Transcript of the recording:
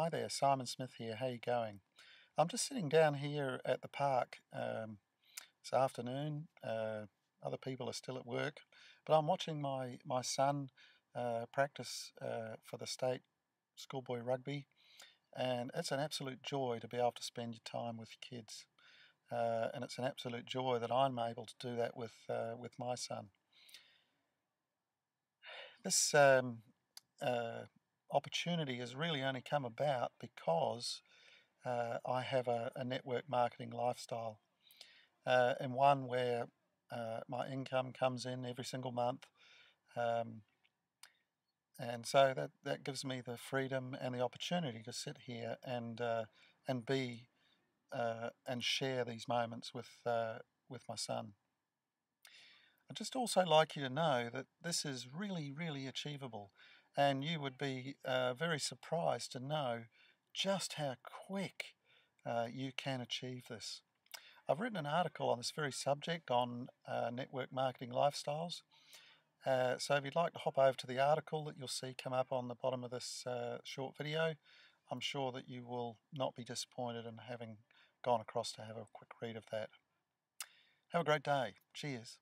Hi there, Simon Smith here. How you going? I'm just sitting down here at the park um, this afternoon. Uh, other people are still at work, but I'm watching my my son uh, practice uh, for the state schoolboy rugby, and it's an absolute joy to be able to spend your time with kids. Uh, and it's an absolute joy that I'm able to do that with uh, with my son. This um, uh, opportunity has really only come about because uh, I have a, a, network marketing lifestyle uh, and one where uh, my income comes in every single month. Um, and so that, that gives me the freedom and the opportunity to sit here and uh, and be uh, and share these moments with uh, with my son. I'd just also like you to know that this is really, really achievable. And you would be uh, very surprised to know just how quick uh, you can achieve this. I've written an article on this very subject on uh, network marketing lifestyles. Uh, so if you'd like to hop over to the article that you'll see come up on the bottom of this uh, short video, I'm sure that you will not be disappointed in having gone across to have a quick read of that. Have a great day. Cheers.